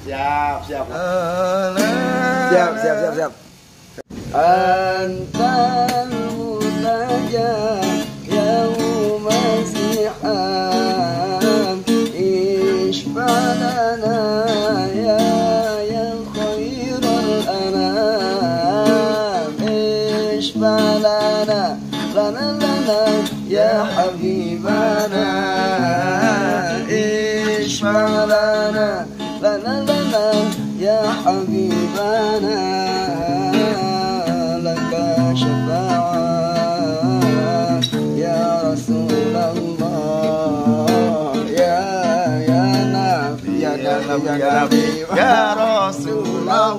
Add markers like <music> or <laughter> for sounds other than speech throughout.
Siap, siap. Siap, siap, siap, siap. Antal mutaja ya habibana لك شفاعة. يا رسول الله يا يا نبي يا نبي يا نبي Ya Rasulullah.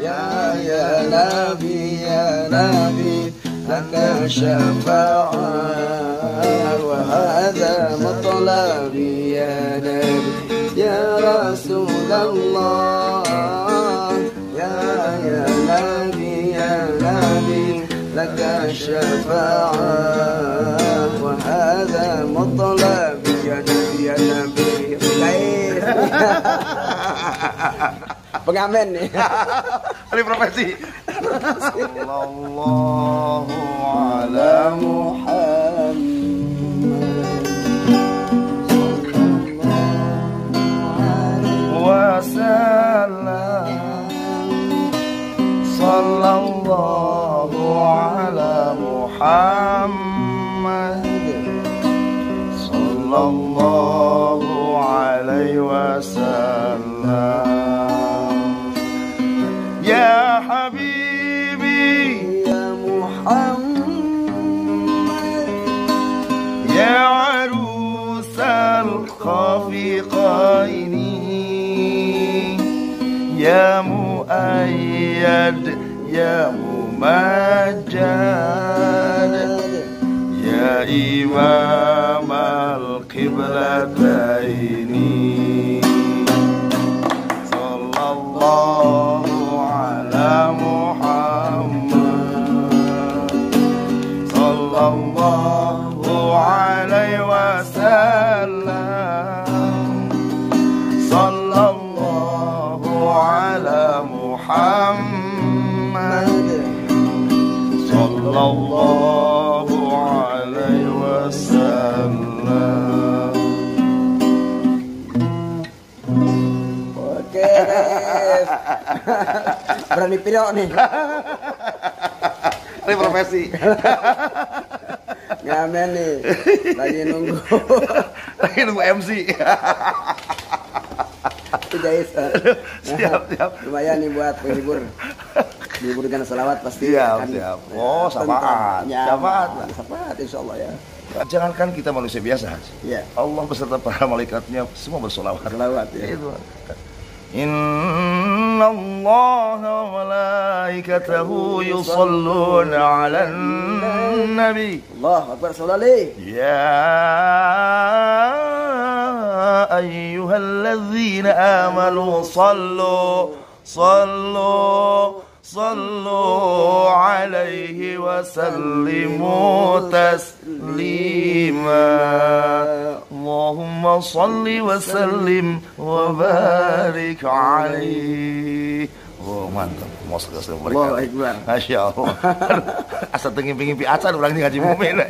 يا يا نبي يا نبي لك شفاعة. وهذا مطلبي يا نبي. يا رسول الله يا يا نبي يا نبي لك شفاعة وهذا مطلبي يا نبي يا نبي. خير pengamen nih Ini profesi. Sallallahu ala Muhammad وسلم. صلى الله على محمد. صلى الله عليه وسلم يا حبيبي. يا محمد. يا عروس الخفيقين يا مؤيد يا ممجد يا إمام القبلتين صلى الله عليه وسلم Oke Berani pilih nih Ini profesi Ngamen nih Lagi nunggu Lagi nunggu MC Itu guys eh. Siap, siap Lumayan nih buat penghibur Menghibur dengan selawat pasti Siap, akan siap. Oh, syafaat. tentang- Ya, Syafaat. Syafaat insya Allah ya Jangankan kita manusia biasa Haji. Iya Allah beserta para malaikatnya semua bersolawat Selawat ya Itu. Inna Allah wa malaikatahu yusalluna ala nabi Allah Akbar Salali يا أيها الذين آمنوا صلوا صلوا صلوا عليه وسلموا تسليما اللهم صل وسلم وبارك عليه Oh mantap, mau sekali Allah Akbar Masya Allah <laughs> Asal tengin-pengin acan orang ini ngaji mumin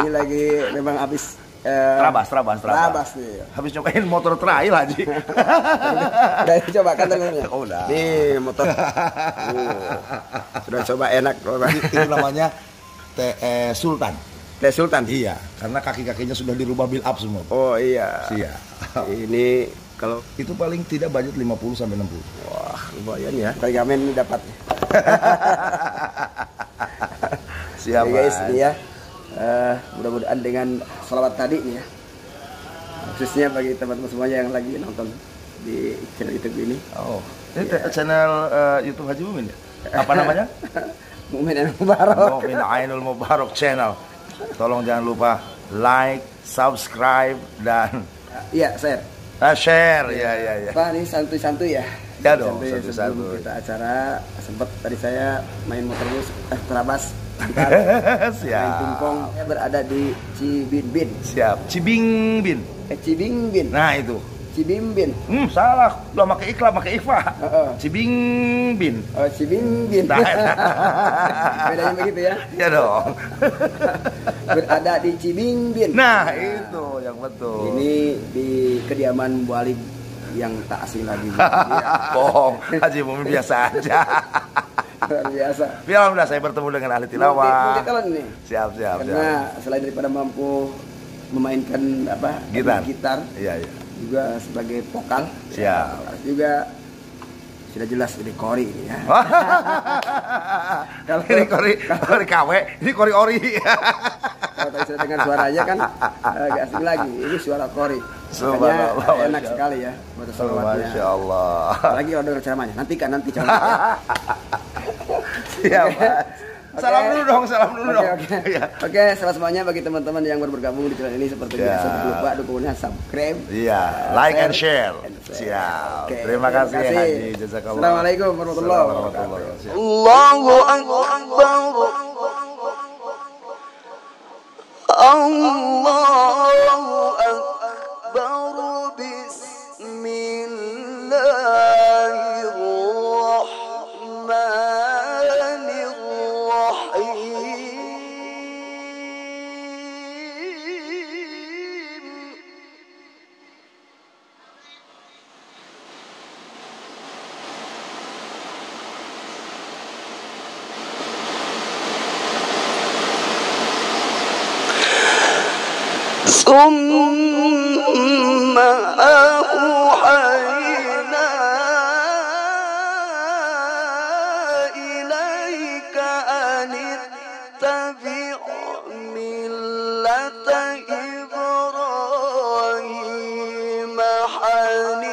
Ini lagi memang habis eh, Terabas, terabas, terabas. Terabas nih Habis nyobain motor trail aja. <laughs> Udah coba kan tenangnya Oh, udah. Nih motor Uh, Sudah coba enak Itu namanya TE Sultan. Teh Sultan Iya, karena kaki-kakinya sudah dirubah build up semua. Oh iya Iya. Ini kalau Itu paling tidak budget 50 sampai 60. Wah lumayan ya Pergamen <laughs> ini dapat Siap, guys nih ya Eh, Mudah-mudahan dengan salawat tadi ya Khususnya bagi teman-teman semuanya yang lagi nonton di channel YouTube ini Oh, ini te- channel eh, YouTube Haji Mumin ya? Apa namanya? <laughs> Mumin dan Mubarak Mumin Ainul Mubarak Channel. Tolong jangan lupa like, subscribe dan Iya share ah, share ya ya ya. Pak ini santuy-santuy ya Ya dong, santuy-santuy. kita acara sempat tadi saya main motor bus eh, terabas <laughs> main Siap. pingpong berada di Cibinbin Siap. Cibing Bin. eh Cibingbin Nah itu. Cibimbin. Hmm, salah. Lo pakai iklan, pakai ikhfa. Heeh. Cibimbin. Oh, Cibimbin. Nah, <laughs> Bedanya begitu ya. ya dong. <laughs> Berada di Cibimbin. Nah, itu yang betul. Ini di kediaman Bu Ali yang tak asing lagi. Bohong. Haji Mumi biasa aja. Luar biasa. Tapi alhamdulillah saya bertemu dengan ahli tilawah. Multi- multi talent nih. Siap, siap, Karena siap. selain daripada mampu memainkan apa Gitar. gitar Iya, iya. juga sebagai vokal Siap. juga sudah jelas ini kori ini ya. Kalau <laughs> ini kori kori KW, ini kori ori. <laughs> kalau tadi saya dengar suaranya kan agak asing lagi. Ini suara kori. Makanya enak sekali ya buat salawatnya. Masya Allah. Kalau dengar ceramahnya. Nantikan nanti ceramahnya. <laughs> Siap, Mas. Salam dulu dong, salam dulu Oke dong. oke. Iya. Oke, selamat semuanya bagi teman-teman yang baru bergabung di channel ini seperti Ya. biasa jangan lupa dukungannya subscribe. Iya, like and share. and share. Siap. Oke, Terima kasih Haji Jazakallah. Assalamualaikum warahmatullahi wabarakatuh. Allahu Akbar Allahu ثم أوحينا إليك أن اتبع ملة إبراهيم حنيفا.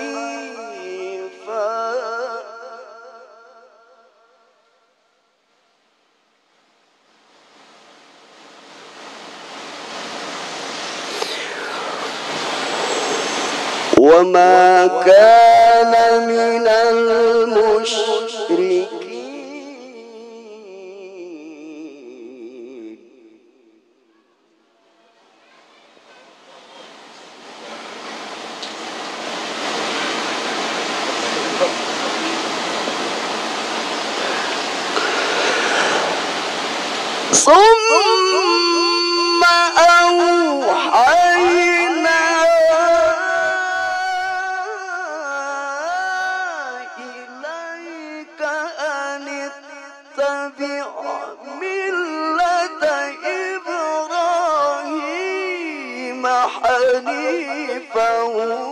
وما كان من المشركين. ثم ah 我